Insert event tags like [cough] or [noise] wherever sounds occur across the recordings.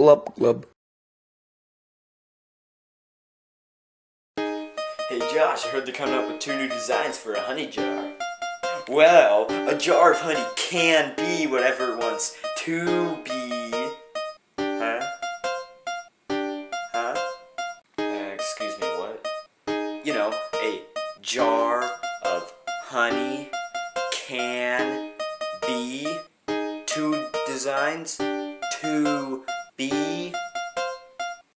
Glub glub. Hey Josh, I heard they're coming up with two new designs for a honey jar. Well, a jar of honey can be whatever it wants to be. Huh? Huh? Uh, excuse me, what? You know, a jar of honey can be two designs to be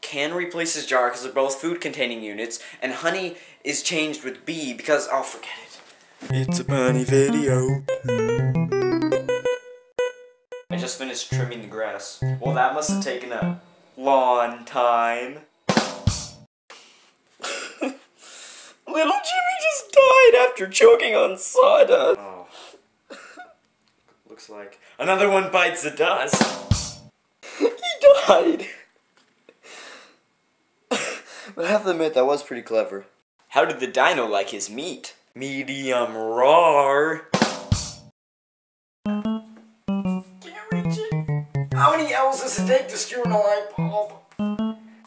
can replace replaces jar because they're both food containing units, and honey is changed with bee because I'll forget it. It's a bunny video. I just finished trimming the grass. Well, that must have taken a long time. [laughs] Little Jimmy just died after choking on sawdust. Oh. [laughs] Looks like another one bites the dust. Died. [laughs] But I have to admit, that was pretty clever. How did the dino like his meat? Medium it. How many L's does it take to screw in a light bulb?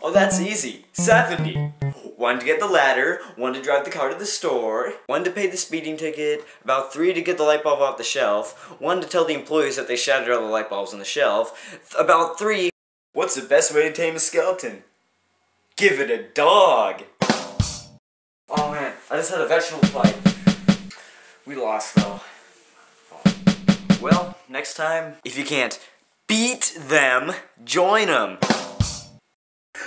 Oh, that's easy. 70. One to get the ladder, one to drive the car to the store, one to pay the speeding ticket, about three to get the light bulb off the shelf, one to tell the employees that they shattered all the light bulbs on the shelf, about three. What's the best way to tame a skeleton? Give it a dog. Oh man, I just had a vegetable fight. We lost though. Well, next time, if you can't beat them, join them.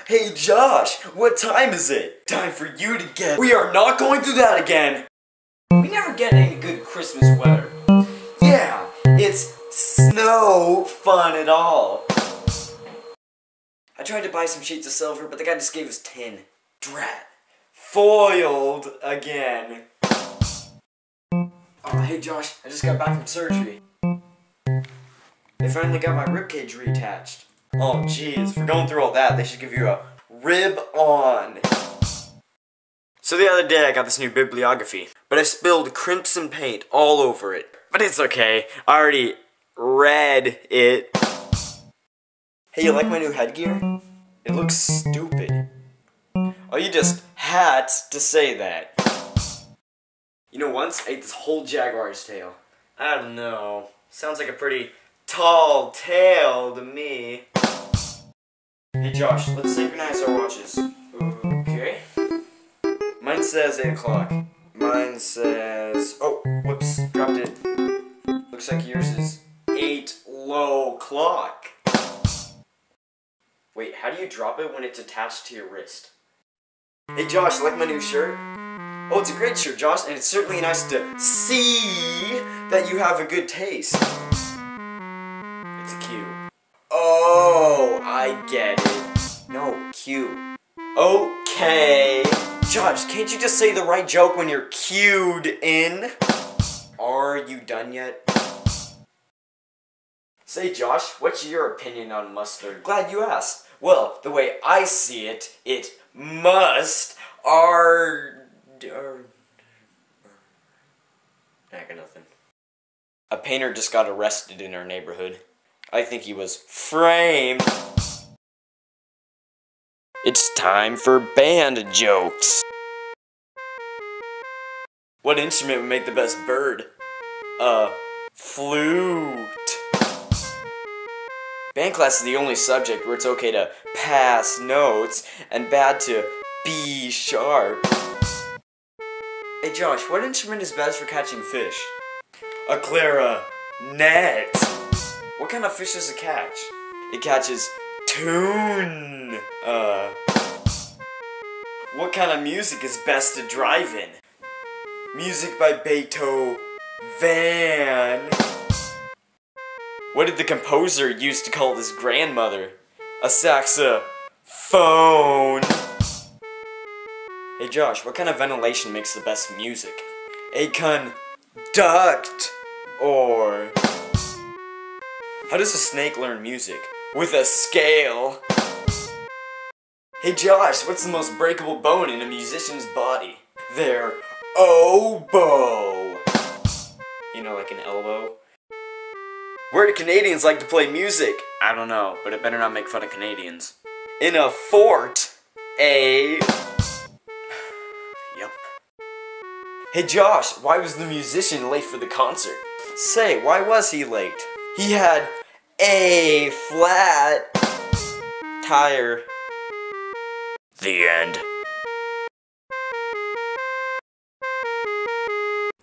Hey Josh, what time is it? Time for you to get. We are not going through that again. We never get any good Christmas weather. Yeah, it's snow fun at all. I tried to buy some sheets of silver, but the guy just gave us tin. Drat. Foiled again. Oh, hey Josh, I just got back from surgery. They finally got my ribcage reattached. Oh jeez, for going through all that, they should give you a rib on. So the other day I got this new bibliography, but I spilled crimson paint all over it. But it's okay, I already read it. Hey, you like my new headgear? It looks stupid. Oh, you just had to say that. You know, once I ate this whole jaguar's tail. I don't know. Sounds like a pretty tall tail to me. Hey Josh, let's synchronize our watches. Okay. Mine says 8 o'clock. Mine says... you drop it when it's attached to your wrist? Hey Josh, like my new shirt? Oh, it's a great shirt, Josh, and it's certainly nice to see that you have a good taste. It's a Q. Oh, I get it. No, Q. Okay. Josh, can't you just say the right joke when you're cued in? Are you done yet? Say, Josh, what's your opinion on mustard? Glad you asked. Well, the way I see it, it must are. are I got nothing. A painter just got arrested in our neighborhood. I think he was framed. It's time for band jokes. What instrument would make the best bird? Uh, flute. Band class is the only subject where it's okay to pass notes and bad to be sharp. Hey Josh, what instrument is best for catching fish? A clarinet. What kind of fish does it catch? It catches tune. Uh. What kind of music is best to drive in? Music by Beethoven. What did the composer use to call his grandmother? A saxophone. Hey Josh, what kind of ventilation makes the best music? A conduct. Or. How does a snake learn music? With a scale. Hey Josh, what's the most breakable bone in a musician's body? Their oboe. You know, like an elbow. Where do Canadians like to play music? I don't know, but it better not make fun of Canadians. In a fort. A. Yup. Hey Josh, why was the musician late for the concert? Say, why was he late? He had a flat tire. The end.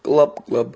Glub glub.